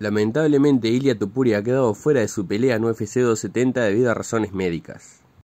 Lamentablemente Ilia Topuria ha quedado fuera de su pelea en UFC 270 debido a razones médicas.